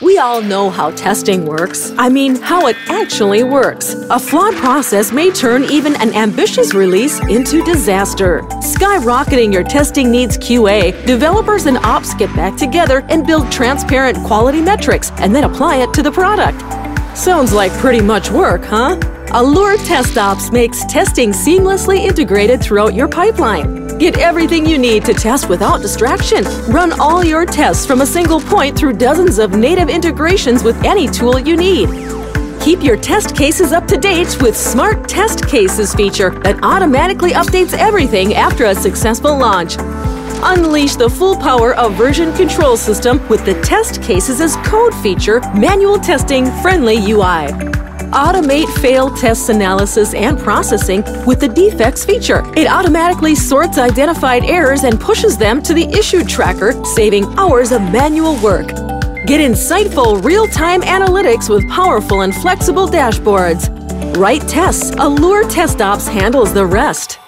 We all know how testing works. I mean, how it actually works. A flawed process may turn even an ambitious release into disaster. Skyrocketing your testing needs QA, developers and ops get back together and build transparent quality metrics and then apply it to the product. Sounds like pretty much work, huh? Allure TestOps makes testing seamlessly integrated throughout your pipeline. Get everything you need to test without distraction. Run all your tests from a single point through dozens of native integrations with any tool you need. Keep your test cases up to date with Smart Test Cases feature that automatically updates everything after a successful launch. Unleash the full power of version control system with the Test Cases as Code feature, manual testing friendly UI. Automate failed tests analysis and processing with the defects feature. It automatically sorts identified errors and pushes them to the issue tracker, saving hours of manual work. Get insightful real-time analytics with powerful and flexible dashboards. Write tests, Allure TestOps handles the rest.